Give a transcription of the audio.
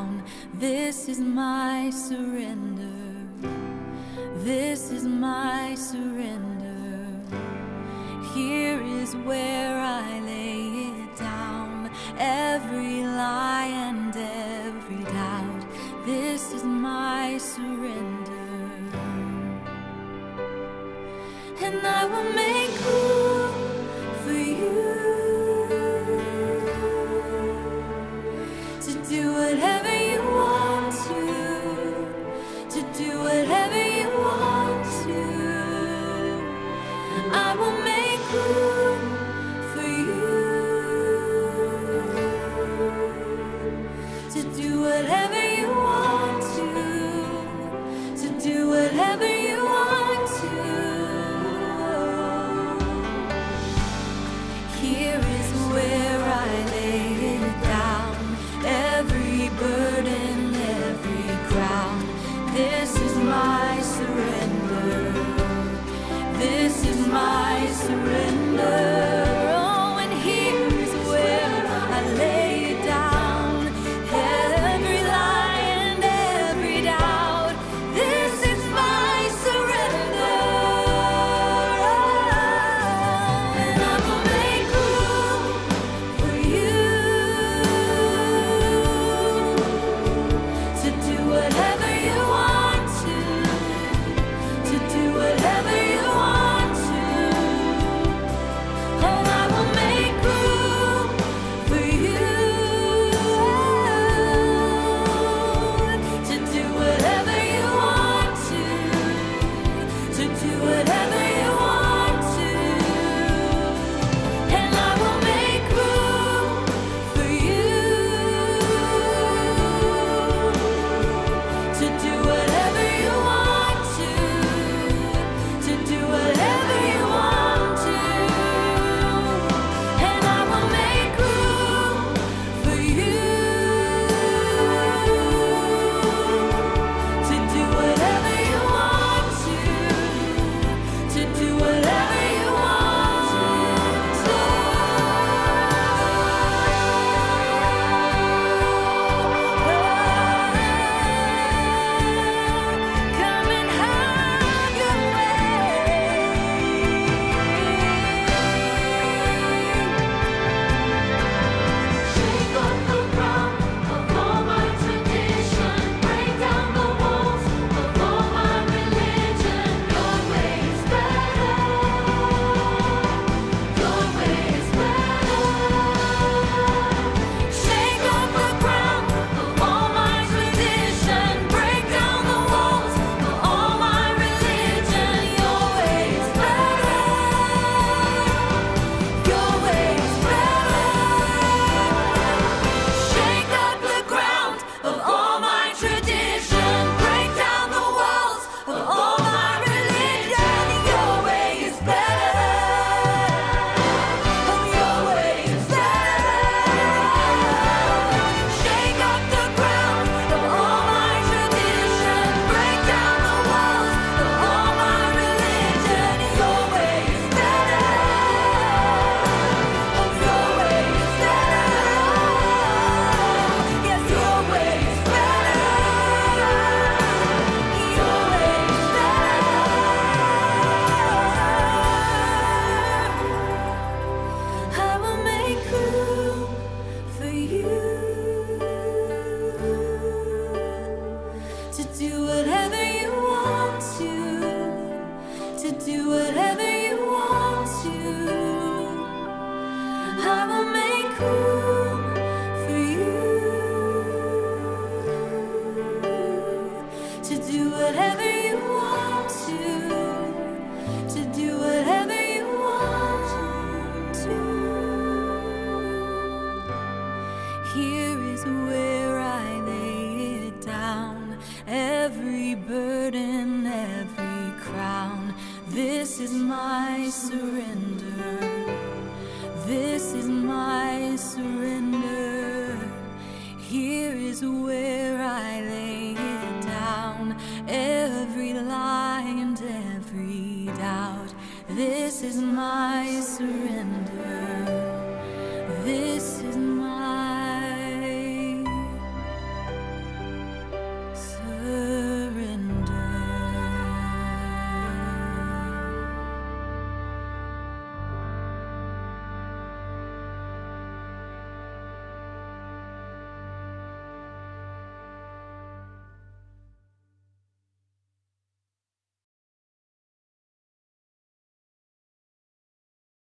down. This is my surrender. This is my surrender. Here is where I lay it down. Every lie and every doubt. This is my surrender. And I will make Here is where I lay it down every burden, every crown. This is my surrender. This is my surrender. Here is where I lay it down every lie and every doubt. This is my surrender.